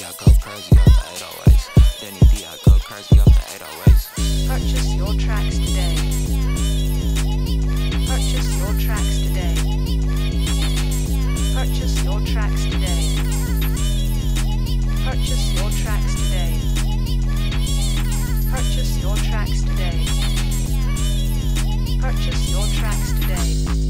B, I go crazy off the 808s. Danny B, I go crazy off the 808s. Purchase your tracks today. Purchase your tracks today. Purchase your tracks today. Purchase your tracks today. Purchase your tracks today. Purchase your tracks today.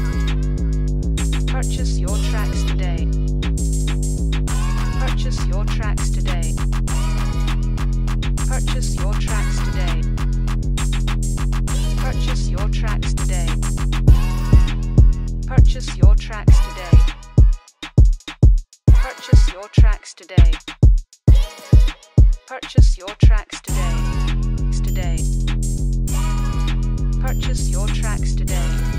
your tracks today. Purchase your tracks today. Today. Purchase your tracks today.